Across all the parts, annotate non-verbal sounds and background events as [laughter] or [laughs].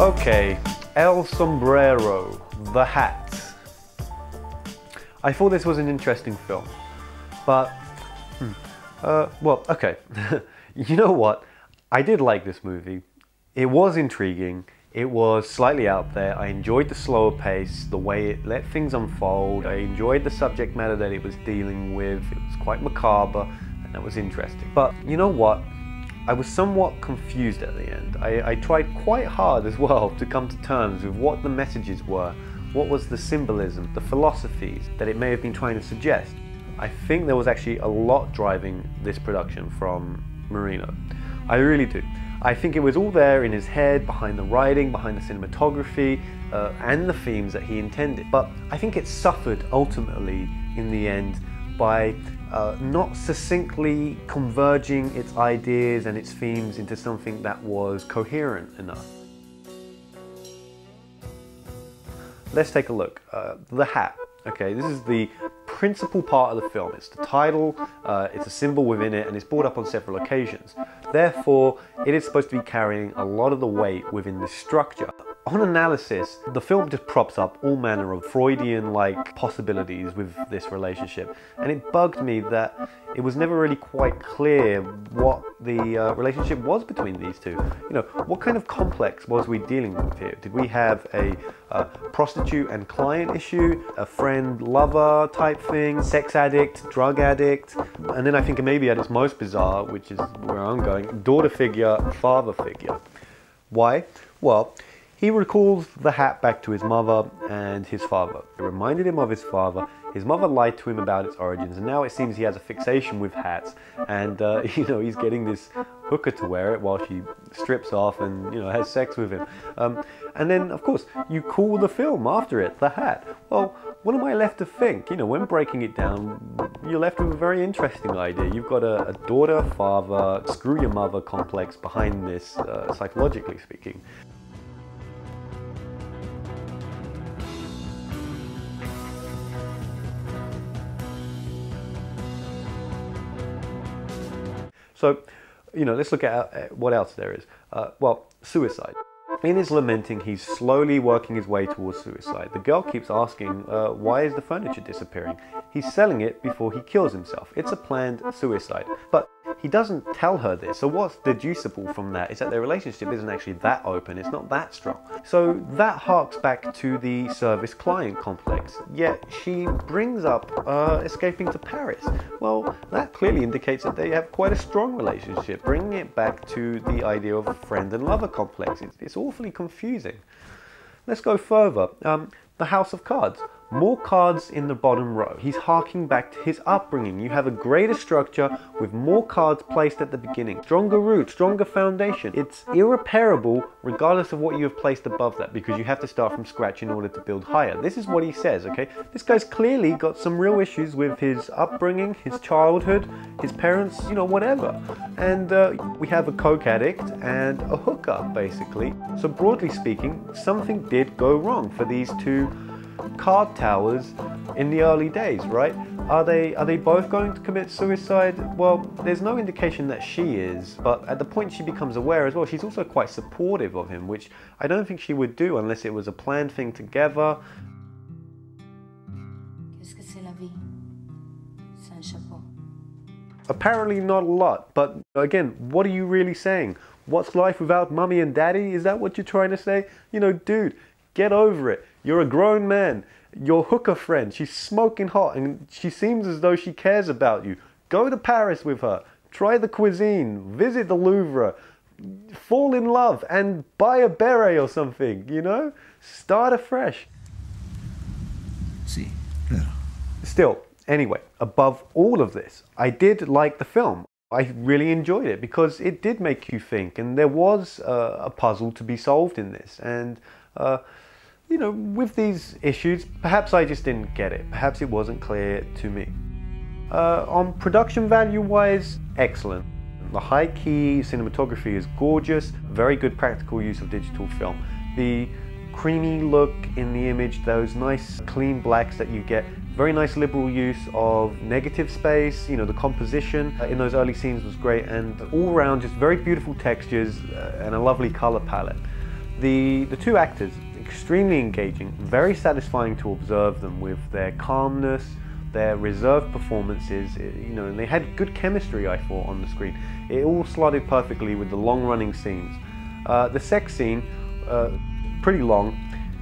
Okay, El Sombrero, The Hat. I thought this was an interesting film, but, hmm, uh, well, okay. [laughs] you know what? I did like this movie. It was intriguing. It was slightly out there. I enjoyed the slower pace, the way it let things unfold. I enjoyed the subject matter that it was dealing with. It was quite macabre, and that was interesting. But you know what? I was somewhat confused at the end. I, I, tried quite hard as well to come to terms with what the messages were, what was the symbolism, the philosophies that it may have been trying to suggest. I think there was actually a lot driving this production from Marino. I really do. I think it was all there in his head, behind the writing, behind the cinematography, uh, and the themes that he intended. But I think it suffered ultimately in the end by uh, not succinctly converging its ideas and its themes into something that was coherent enough. Let's take a look. Uh, the Hat. Okay, this is the principal part of the film. It's the title, uh, it's a symbol within it, and it's brought up on several occasions. Therefore, it is supposed to be carrying a lot of the weight within the structure. On analysis, the film just props up all manner of Freudian-like possibilities with this relationship, and it bugged me that it was never really quite clear what the uh, relationship was between these two. You know, what kind of complex was we dealing with here? Did we have a uh, prostitute and client issue, a friend-lover type thing, sex addict, drug addict, and then I think maybe at its most bizarre, which is where I'm going, daughter figure, father figure. Why? Well, he recalls the hat back to his mother and his father. It reminded him of his father. His mother lied to him about its origins, and now it seems he has a fixation with hats. And uh, [laughs] you know he's getting this hooker to wear it while she strips off and you know has sex with him. Um, and then of course you call the film after it the hat. Well, what am I left to think? You know, when breaking it down, you're left with a very interesting idea. You've got a, a daughter, father, screw your mother complex behind this, uh, psychologically speaking. So, you know, let's look at what else there is. Uh, well, suicide. In his lamenting, he's slowly working his way towards suicide. The girl keeps asking, uh, why is the furniture disappearing? He's selling it before he kills himself. It's a planned suicide. But he doesn't tell her this. So what's deducible from that is that their relationship isn't actually that open. It's not that strong. So that harks back to the service client complex. Yet she brings up uh, escaping to Paris. Well, that clearly indicates that they have quite a strong relationship. Bringing it back to the idea of a friend and lover complex. It's, it's awfully confusing. Let's go further. Um, the House of Cards. More cards in the bottom row. He's harking back to his upbringing. You have a greater structure with more cards placed at the beginning. Stronger root, stronger foundation. It's irreparable regardless of what you have placed above that because you have to start from scratch in order to build higher. This is what he says, okay? This guy's clearly got some real issues with his upbringing, his childhood, his parents, you know, whatever. And uh, we have a coke addict and a hooker, basically. So broadly speaking, something did go wrong for these two card towers in the early days, right? Are they are they both going to commit suicide? Well, there's no indication that she is, but at the point she becomes aware as well, she's also quite supportive of him, which I don't think she would do unless it was a planned thing together. Apparently not a lot, but again, what are you really saying? What's life without mummy and daddy? Is that what you're trying to say? You know, dude, get over it. You're a grown man. Your hooker friend, she's smoking hot and she seems as though she cares about you. Go to Paris with her. Try the cuisine. Visit the Louvre. Fall in love and buy a beret or something, you know? Start afresh. See, claro. Still, anyway, above all of this, I did like the film. I really enjoyed it because it did make you think and there was uh, a puzzle to be solved in this. And uh, you know, with these issues, perhaps I just didn't get it. Perhaps it wasn't clear to me. Uh, on production value wise, excellent. The high key cinematography is gorgeous, very good practical use of digital film. The creamy look in the image, those nice clean blacks that you get, very nice liberal use of negative space, you know, the composition in those early scenes was great and all around just very beautiful textures uh, and a lovely color palette. The, the two actors, extremely engaging, very satisfying to observe them with their calmness, their reserved performances, you know, and they had good chemistry, I thought, on the screen. It all slotted perfectly with the long running scenes. Uh, the sex scene, uh, pretty long,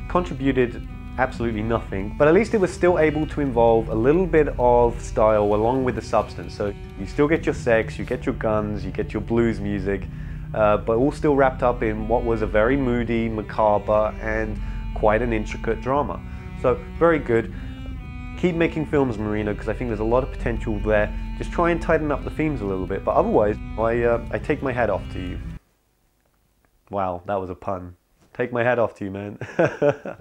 contributed absolutely nothing, but at least it was still able to involve a little bit of style along with the substance. So you still get your sex, you get your guns, you get your blues music, uh, but all still wrapped up in what was a very moody, macabre, and quite an intricate drama. So very good. Keep making films, Marina, because I think there's a lot of potential there. Just try and tighten up the themes a little bit, but otherwise, I, uh, I take my hat off to you. Wow, that was a pun. Take my hat off to you, man. [laughs]